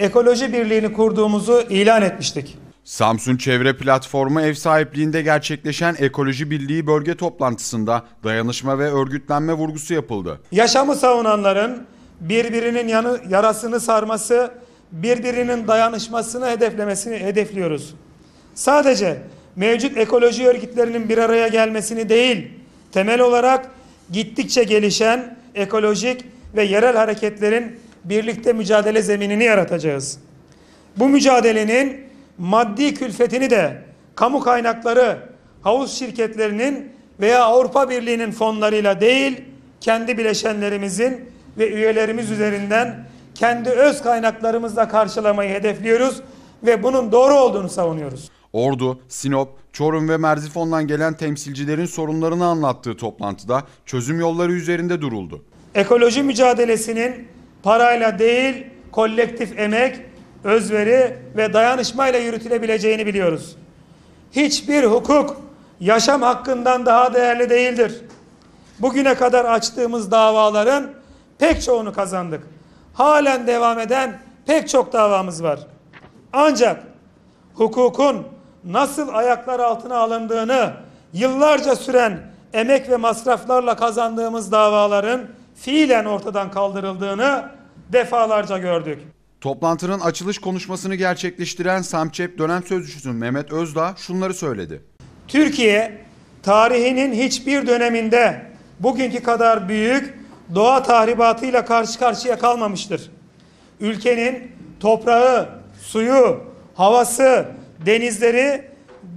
ekoloji birliğini kurduğumuzu ilan etmiştik. Samsun Çevre Platformu ev sahipliğinde gerçekleşen Ekoloji Birliği bölge toplantısında dayanışma ve örgütlenme vurgusu yapıldı. Yaşamı savunanların birbirinin yanı, yarasını sarması, birbirinin dayanışmasını hedeflemesini hedefliyoruz. Sadece mevcut ekoloji örgütlerinin bir araya gelmesini değil, temel olarak gittikçe gelişen ekolojik ve yerel hareketlerin birlikte mücadele zeminini yaratacağız. Bu mücadelenin maddi külfetini de kamu kaynakları, havuz şirketlerinin veya Avrupa Birliği'nin fonlarıyla değil, kendi bileşenlerimizin ve üyelerimiz üzerinden kendi öz kaynaklarımızla karşılamayı hedefliyoruz ve bunun doğru olduğunu savunuyoruz. Ordu, Sinop, Çorum ve Merzifon'dan gelen temsilcilerin sorunlarını anlattığı toplantıda çözüm yolları üzerinde duruldu. Ekoloji mücadelesinin parayla değil, kolektif emek, özveri ve dayanışmayla yürütülebileceğini biliyoruz. Hiçbir hukuk yaşam hakkından daha değerli değildir. Bugüne kadar açtığımız davaların pek çoğunu kazandık. Halen devam eden pek çok davamız var. Ancak hukukun nasıl ayaklar altına alındığını yıllarca süren emek ve masraflarla kazandığımız davaların fiilen ortadan kaldırıldığını defalarca gördük. Toplantının açılış konuşmasını gerçekleştiren Samçep dönem sözcüsü Mehmet Özdağ şunları söyledi. Türkiye tarihinin hiçbir döneminde bugünkü kadar büyük doğa tahribatıyla karşı karşıya kalmamıştır. Ülkenin toprağı, suyu, havası, denizleri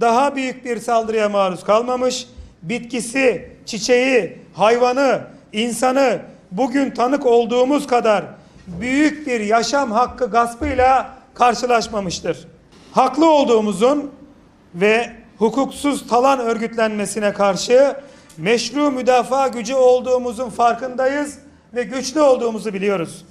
daha büyük bir saldırıya maruz kalmamış. Bitkisi, çiçeği, hayvanı, insanı bugün tanık olduğumuz kadar büyük bir yaşam hakkı gaspıyla karşılaşmamıştır. Haklı olduğumuzun ve hukuksuz talan örgütlenmesine karşı meşru müdafaa gücü olduğumuzun farkındayız ve güçlü olduğumuzu biliyoruz.